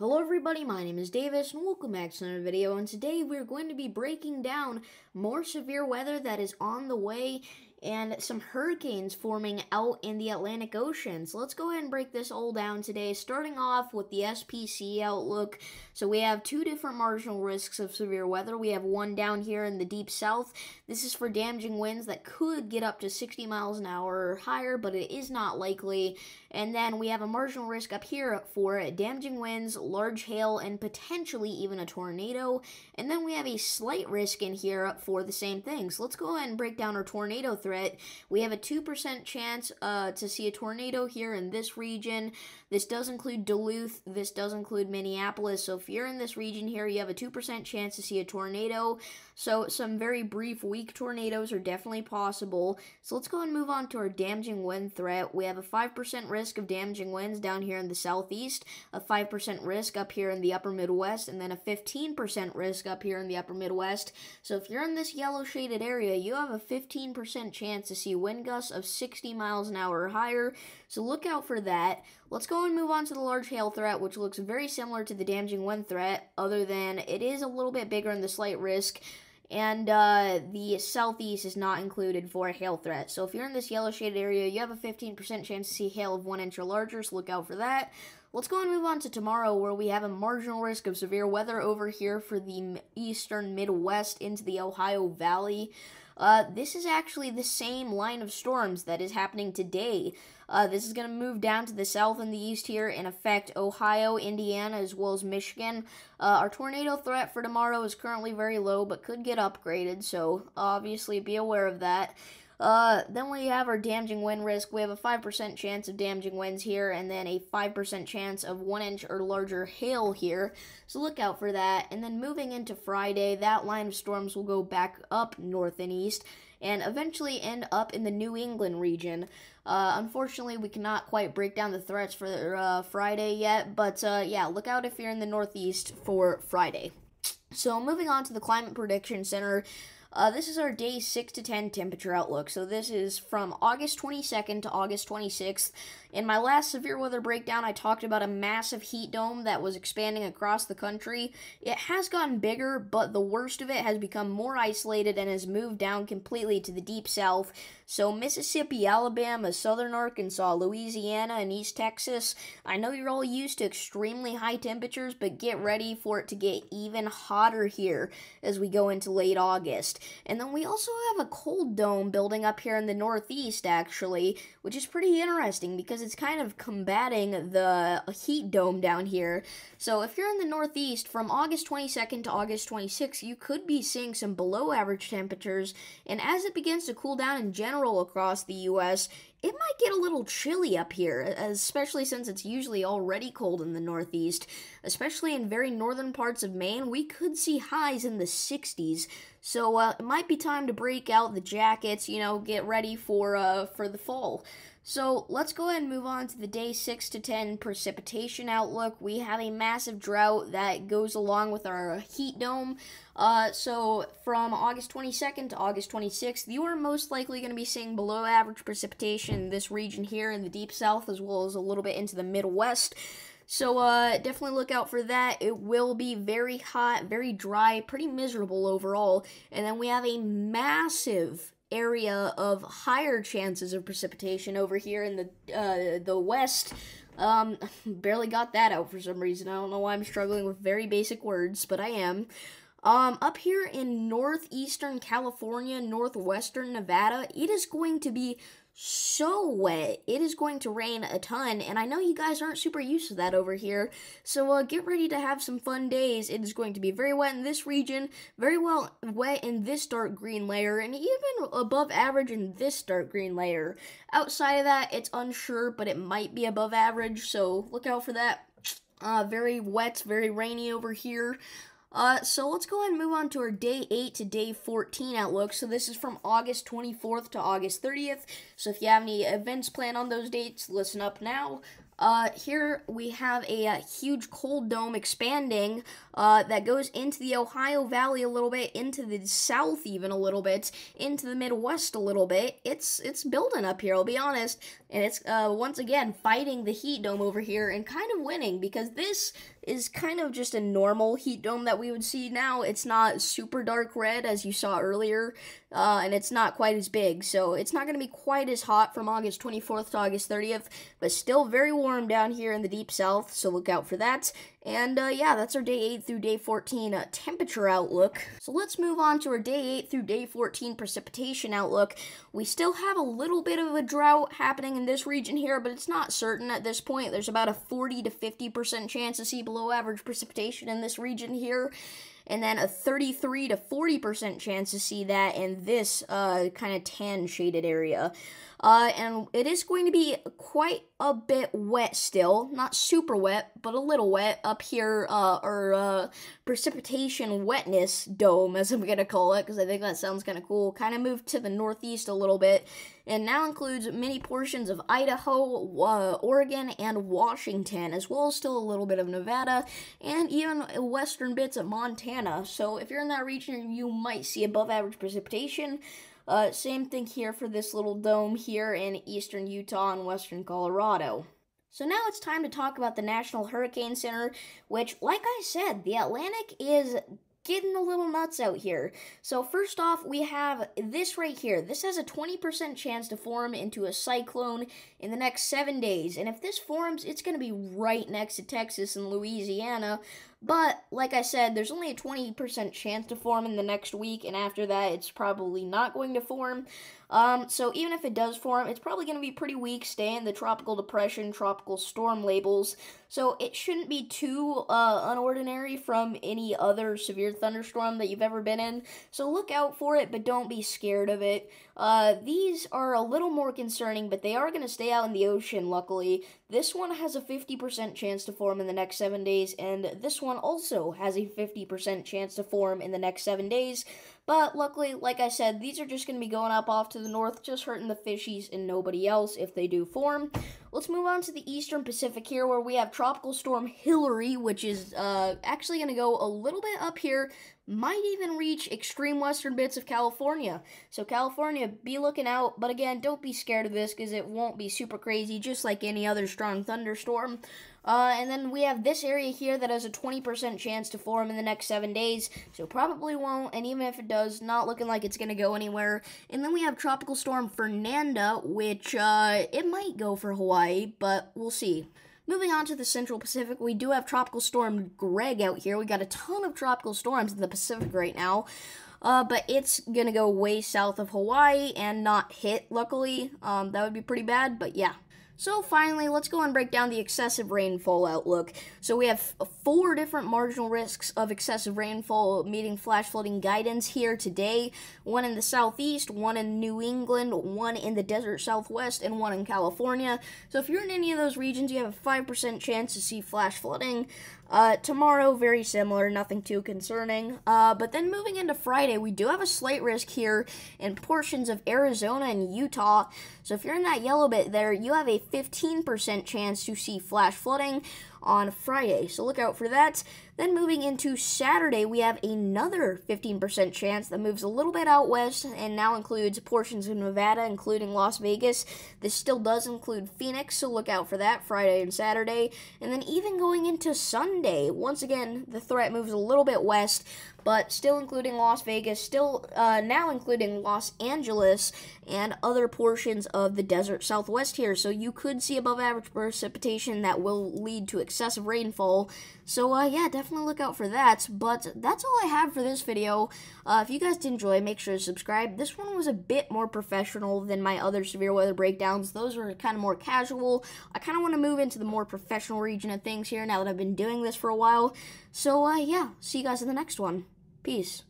Hello everybody, my name is Davis and welcome back to another video. And today we're going to be breaking down more severe weather that is on the way and some hurricanes forming out in the Atlantic Ocean. So let's go ahead and break this all down today, starting off with the SPC outlook. So we have two different marginal risks of severe weather. We have one down here in the deep south. This is for damaging winds that could get up to 60 miles an hour or higher, but it is not likely. And then we have a marginal risk up here for damaging winds, large hail, and potentially even a tornado. And then we have a slight risk in here for the same things. So let's go ahead and break down our tornado threat threat. We have a 2% chance uh, to see a tornado here in this region. This does include Duluth. This does include Minneapolis. So if you're in this region here, you have a 2% chance to see a tornado. So some very brief, weak tornadoes are definitely possible. So let's go and move on to our damaging wind threat. We have a 5% risk of damaging winds down here in the southeast, a 5% risk up here in the upper Midwest, and then a 15% risk up here in the upper Midwest. So if you're in this yellow shaded area, you have a 15% chance to see wind gusts of 60 miles an hour or higher. So look out for that. Let's go and move on to the large hail threat, which looks very similar to the damaging wind threat, other than it is a little bit bigger in the slight risk and uh, the southeast is not included for a hail threat. So if you're in this yellow shaded area, you have a 15% chance to see hail of 1 inch or larger, so look out for that. Let's go and move on to tomorrow, where we have a marginal risk of severe weather over here for the eastern Midwest into the Ohio Valley. Uh, this is actually the same line of storms that is happening today. Uh, this is going to move down to the south and the east here and affect Ohio, Indiana, as well as Michigan. Uh, our tornado threat for tomorrow is currently very low, but could get upgraded, so obviously be aware of that. Uh, then we have our damaging wind risk. We have a 5% chance of damaging winds here, and then a 5% chance of 1 inch or larger hail here. So look out for that. And then moving into Friday, that line of storms will go back up north and east and eventually end up in the New England region. Uh, unfortunately, we cannot quite break down the threats for uh, Friday yet, but uh, yeah, look out if you're in the Northeast for Friday. So, moving on to the Climate Prediction Center, uh, this is our day 6 to 10 temperature outlook. So this is from August 22nd to August 26th. In my last severe weather breakdown, I talked about a massive heat dome that was expanding across the country. It has gotten bigger, but the worst of it has become more isolated and has moved down completely to the deep south. So Mississippi, Alabama, southern Arkansas, Louisiana, and East Texas, I know you're all used to extremely high temperatures, but get ready for it to get even hotter here as we go into late August. And then we also have a cold dome building up here in the northeast, actually, which is pretty interesting because it's kind of combating the heat dome down here. So if you're in the northeast from August 22nd to August 26th, you could be seeing some below average temperatures. And as it begins to cool down in general across the U.S., it might get a little chilly up here, especially since it's usually already cold in the Northeast. Especially in very northern parts of Maine, we could see highs in the 60s. So uh, it might be time to break out the jackets, you know, get ready for uh, for the fall. So let's go ahead and move on to the day 6 to 10 precipitation outlook. We have a massive drought that goes along with our heat dome. Uh, so from August 22nd to August 26th, you are most likely going to be seeing below average precipitation in this region here in the deep south as well as a little bit into the Midwest. So uh, definitely look out for that. It will be very hot, very dry, pretty miserable overall. And then we have a massive area of higher chances of precipitation over here in the uh, the west. Um, barely got that out for some reason. I don't know why I'm struggling with very basic words, but I am. Um, up here in northeastern California, northwestern Nevada, it is going to be so wet. It is going to rain a ton, and I know you guys aren't super used to that over here. So uh, get ready to have some fun days. It is going to be very wet in this region, very well wet in this dark green layer, and even above average in this dark green layer. Outside of that, it's unsure, but it might be above average, so look out for that. Uh, very wet, very rainy over here. Uh, so let's go ahead and move on to our day 8 to day 14 outlook. So this is from August 24th to August 30th. So if you have any events planned on those dates, listen up now. Uh, here we have a, a, uh, huge cold dome expanding uh, that goes into the Ohio Valley a little bit, into the south even a little bit, into the Midwest a little bit. It's it's building up here. I'll be honest, and it's uh, once again fighting the heat dome over here and kind of winning because this is kind of just a normal heat dome that we would see now. It's not super dark red as you saw earlier, uh, and it's not quite as big, so it's not going to be quite as hot from August 24th to August 30th, but still very warm down here in the deep south, so look out for that. And uh, yeah, that's our day 8 through day 14 uh, temperature outlook. So let's move on to our day 8 through day 14 precipitation outlook. We still have a little bit of a drought happening in this region here, but it's not certain at this point. There's about a 40 to 50% chance to see below average precipitation in this region here and then a 33 to 40% chance to see that in this uh, kind of tan shaded area. Uh, and it is going to be quite a bit wet still. Not super wet, but a little wet up here, uh, or uh, precipitation wetness dome, as I'm going to call it, because I think that sounds kind of cool. Kind of moved to the northeast a little bit, and now includes many portions of Idaho, uh, Oregon, and Washington, as well as still a little bit of Nevada, and even western bits of Montana. So if you're in that region, you might see above average precipitation. Uh, same thing here for this little dome here in eastern Utah and western Colorado. So now it's time to talk about the National Hurricane Center, which, like I said, the Atlantic is getting a little nuts out here. So first off, we have this right here. This has a 20% chance to form into a cyclone in the next seven days. And if this forms, it's going to be right next to Texas and Louisiana. But, like I said, there's only a 20% chance to form in the next week, and after that, it's probably not going to form. Um, so even if it does form, it's probably going to be pretty weak, stay in the tropical depression, tropical storm labels. So it shouldn't be too uh, unordinary from any other severe thunderstorm that you've ever been in. So look out for it, but don't be scared of it. Uh, these are a little more concerning, but they are going to stay out in the ocean, luckily. This one has a 50% chance to form in the next seven days, and this one also has a 50% chance to form in the next seven days. But luckily, like I said, these are just going to be going up off to the north, just hurting the fishies and nobody else if they do form. Let's move on to the eastern Pacific here, where we have Tropical Storm Hilary, which is uh, actually going to go a little bit up here, might even reach extreme western bits of California. So, California, be looking out. But again, don't be scared of this because it won't be super crazy, just like any other strong thunderstorm. Uh, and then we have this area here that has a 20% chance to form in the next seven days, so probably won't, and even if it does, not looking like it's going to go anywhere. And then we have Tropical Storm Fernanda, which uh, it might go for Hawaii, but we'll see. Moving on to the Central Pacific, we do have Tropical Storm Greg out here. We got a ton of tropical storms in the Pacific right now. Uh, but it's gonna go way south of Hawaii and not hit, luckily. Um, that would be pretty bad, but yeah. So finally, let's go and break down the excessive rainfall outlook. So we have four different marginal risks of excessive rainfall meeting flash flooding guidance here today. One in the southeast, one in New England, one in the desert southwest, and one in California. So if you're in any of those regions, you have a 5% chance to see flash flooding. Uh, tomorrow, very similar, nothing too concerning. Uh, but then moving into Friday, we do have a slight risk here in portions of Arizona and Utah. So if you're in that yellow bit there, you have a 15% chance to see flash flooding on Friday. So look out for that. Then moving into Saturday, we have another 15% chance that moves a little bit out west and now includes portions of Nevada, including Las Vegas. This still does include Phoenix, so look out for that Friday and Saturday. And then even going into Sunday, once again, the threat moves a little bit west, but still including Las Vegas, still uh, now including Los Angeles and other portions of the desert southwest here. So you could see above average precipitation that will lead to excessive rainfall. So uh, yeah, definitely look out for that. But that's all I have for this video. Uh, if you guys did enjoy, make sure to subscribe. This one was a bit more professional than my other severe weather breakdowns. Those were kind of more casual. I kind of want to move into the more professional region of things here now that I've been doing this for a while. So uh, yeah, see you guys in the next one. Peace.